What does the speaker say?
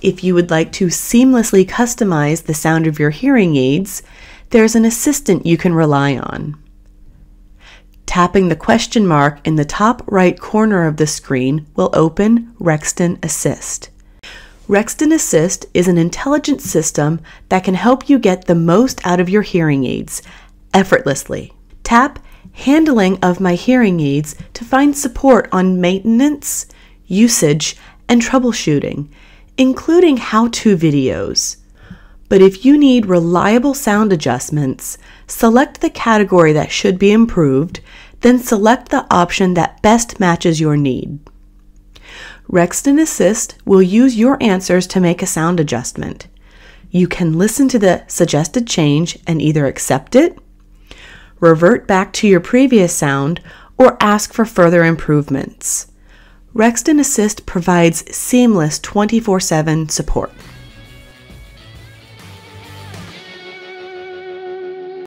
If you would like to seamlessly customize the sound of your hearing aids, there's an assistant you can rely on. Tapping the question mark in the top right corner of the screen will open Rexton Assist. Rexton Assist is an intelligent system that can help you get the most out of your hearing aids effortlessly. Tap Handling of my hearing aids to find support on maintenance, usage, and troubleshooting, including how to videos. But if you need reliable sound adjustments, select the category that should be improved, then select the option that best matches your need. Rexton Assist will use your answers to make a sound adjustment. You can listen to the suggested change and either accept it, revert back to your previous sound, or ask for further improvements. Rexton Assist provides seamless 24 7 support.